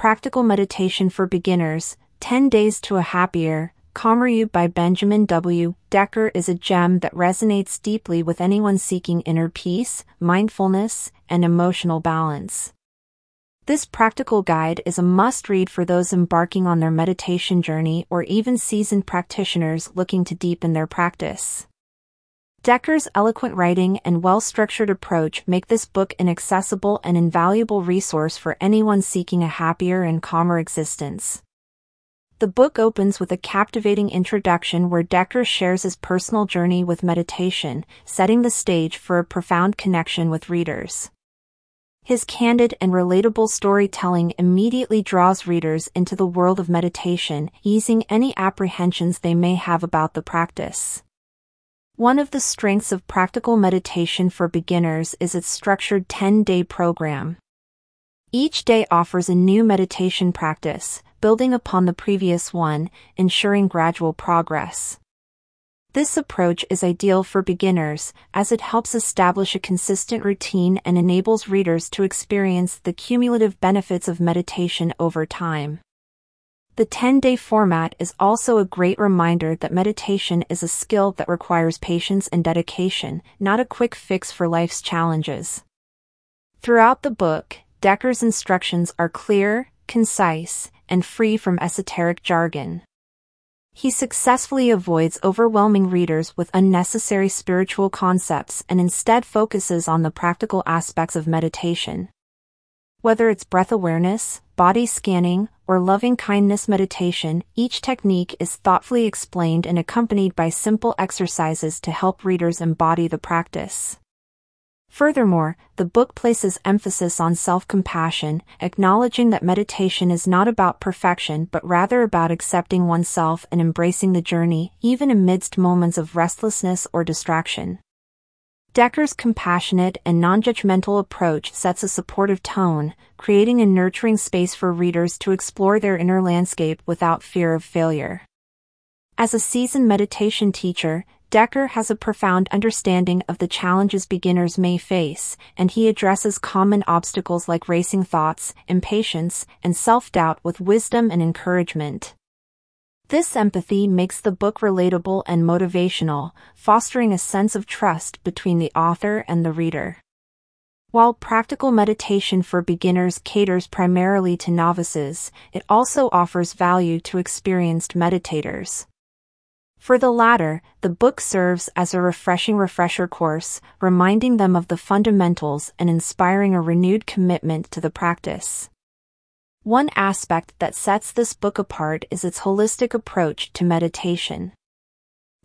Practical Meditation for Beginners 10 Days to a Happier, Calmer You by Benjamin W. Decker is a gem that resonates deeply with anyone seeking inner peace, mindfulness, and emotional balance. This practical guide is a must read for those embarking on their meditation journey or even seasoned practitioners looking to deepen their practice. Decker's eloquent writing and well structured approach make this book an accessible and invaluable resource for anyone seeking a happier and calmer existence. The book opens with a captivating introduction where Decker shares his personal journey with meditation, setting the stage for a profound connection with readers. His candid and relatable storytelling immediately draws readers into the world of meditation, easing any apprehensions they may have about the practice. One of the strengths of practical meditation for beginners is its structured 10 day program. Each day offers a new meditation practice, building upon the previous one, ensuring gradual progress. This approach is ideal for beginners, as it helps establish a consistent routine and enables readers to experience the cumulative benefits of meditation over time. The 10 day format is also a great reminder that meditation is a skill that requires patience and dedication, not a quick fix for life's challenges. Throughout the book, Decker's instructions are clear, concise, and free from esoteric jargon. He successfully avoids overwhelming readers with unnecessary spiritual concepts and instead focuses on the practical aspects of meditation. Whether it's breath awareness, body scanning, or loving kindness meditation, each technique is thoughtfully explained and accompanied by simple exercises to help readers embody the practice. Furthermore, the book places emphasis on self-compassion, acknowledging that meditation is not about perfection but rather about accepting oneself and embracing the journey, even amidst moments of restlessness or distraction. Decker's compassionate and non-judgmental approach sets a supportive tone, creating a nurturing space for readers to explore their inner landscape without fear of failure. As a seasoned meditation teacher, Decker has a profound understanding of the challenges beginners may face, and he addresses common obstacles like racing thoughts, impatience, and self-doubt with wisdom and encouragement. This empathy makes the book relatable and motivational, fostering a sense of trust between the author and the reader. While practical meditation for beginners caters primarily to novices, it also offers value to experienced meditators. For the latter, the book serves as a refreshing refresher course, reminding them of the fundamentals and inspiring a renewed commitment to the practice. One aspect that sets this book apart is its holistic approach to meditation.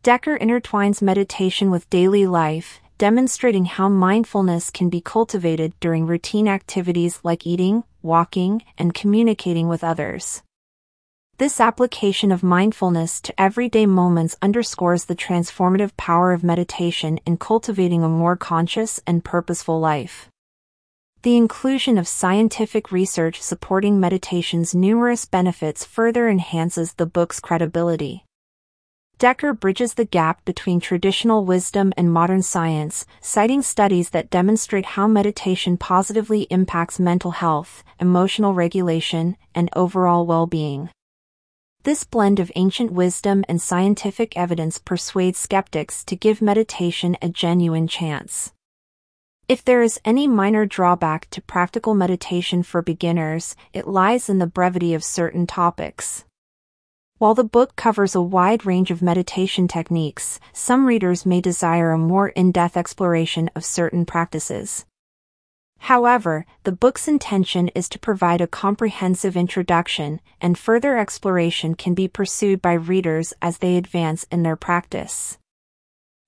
Decker intertwines meditation with daily life, demonstrating how mindfulness can be cultivated during routine activities like eating, walking, and communicating with others. This application of mindfulness to everyday moments underscores the transformative power of meditation in cultivating a more conscious and purposeful life. The inclusion of scientific research supporting meditation's numerous benefits further enhances the book's credibility. Decker bridges the gap between traditional wisdom and modern science, citing studies that demonstrate how meditation positively impacts mental health, emotional regulation, and overall well-being. This blend of ancient wisdom and scientific evidence persuades skeptics to give meditation a genuine chance. If there is any minor drawback to practical meditation for beginners, it lies in the brevity of certain topics. While the book covers a wide range of meditation techniques, some readers may desire a more in-depth exploration of certain practices. However, the book's intention is to provide a comprehensive introduction, and further exploration can be pursued by readers as they advance in their practice.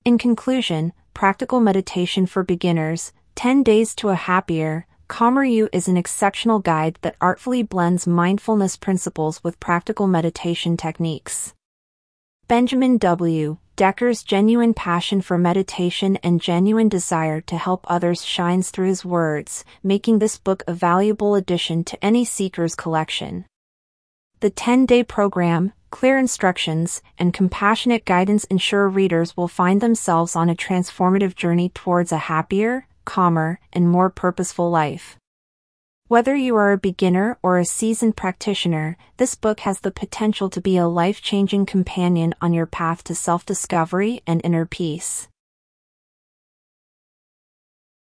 In conclusion, Practical Meditation for Beginners 10 Days to a Happier, Calmer You is an exceptional guide that artfully blends mindfulness principles with practical meditation techniques. Benjamin W. Decker's genuine passion for meditation and genuine desire to help others shines through his words, making this book a valuable addition to any seeker's collection. The 10 day program, clear instructions, and compassionate guidance ensure readers will find themselves on a transformative journey towards a happier, calmer, and more purposeful life. Whether you are a beginner or a seasoned practitioner, this book has the potential to be a life changing companion on your path to self discovery and inner peace.